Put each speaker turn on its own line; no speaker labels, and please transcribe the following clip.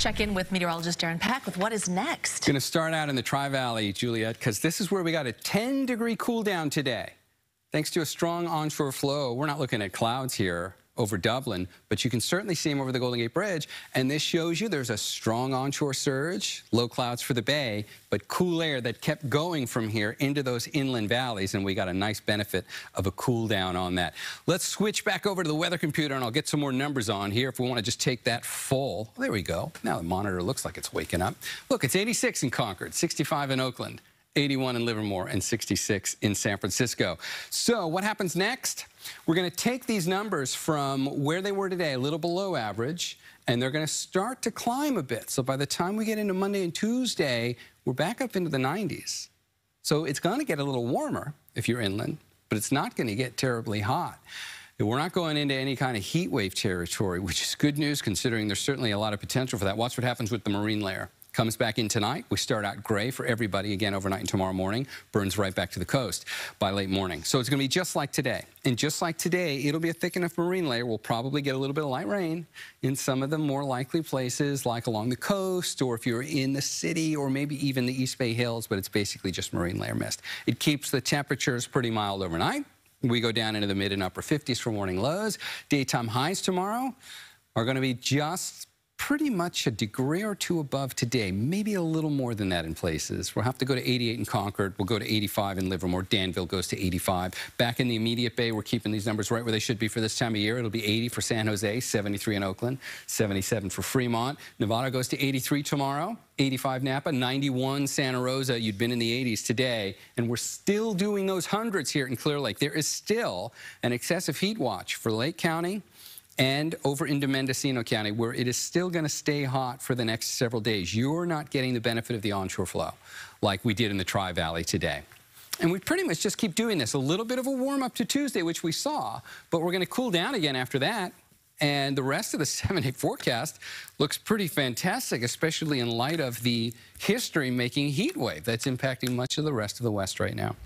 Check in with meteorologist Darren Peck with what is next.
Going to start out in the Tri-Valley, Juliet, because this is where we got a 10 degree cool down today. Thanks to a strong onshore flow, we're not looking at clouds here over Dublin, but you can certainly see them over the Golden Gate Bridge. And this shows you there's a strong onshore surge, low clouds for the bay, but cool air that kept going from here into those inland valleys. And we got a nice benefit of a cool down on that. Let's switch back over to the weather computer and I'll get some more numbers on here if we want to just take that full. There we go. Now the monitor looks like it's waking up. Look, it's 86 in Concord, 65 in Oakland. 81 in Livermore, and 66 in San Francisco. So what happens next? We're going to take these numbers from where they were today, a little below average, and they're going to start to climb a bit. So by the time we get into Monday and Tuesday, we're back up into the 90s. So it's going to get a little warmer if you're inland, but it's not going to get terribly hot. We're not going into any kind of heat wave territory, which is good news considering there's certainly a lot of potential for that. Watch what happens with the marine layer. Comes back in tonight. We start out gray for everybody again overnight and tomorrow morning. Burns right back to the coast by late morning. So it's going to be just like today. And just like today, it'll be a thick enough marine layer. We'll probably get a little bit of light rain in some of the more likely places, like along the coast, or if you're in the city, or maybe even the East Bay Hills, but it's basically just marine layer mist. It keeps the temperatures pretty mild overnight. We go down into the mid and upper 50s for morning lows. Daytime highs tomorrow are going to be just pretty much a degree or two above today, maybe a little more than that in places. We'll have to go to 88 in Concord. We'll go to 85 in Livermore. Danville goes to 85. Back in the immediate bay, we're keeping these numbers right where they should be for this time of year. It'll be 80 for San Jose, 73 in Oakland, 77 for Fremont. Novato goes to 83 tomorrow. 85 Napa, 91 Santa Rosa. You'd been in the 80s today, and we're still doing those hundreds here in Clear Lake. There is still an excessive heat watch for Lake County, and over into Mendocino County, where it is still going to stay hot for the next several days. You're not getting the benefit of the onshore flow like we did in the Tri-Valley today. And we pretty much just keep doing this. A little bit of a warm-up to Tuesday, which we saw, but we're going to cool down again after that. And the rest of the seven-day forecast looks pretty fantastic, especially in light of the history-making heat wave that's impacting much of the rest of the West right now.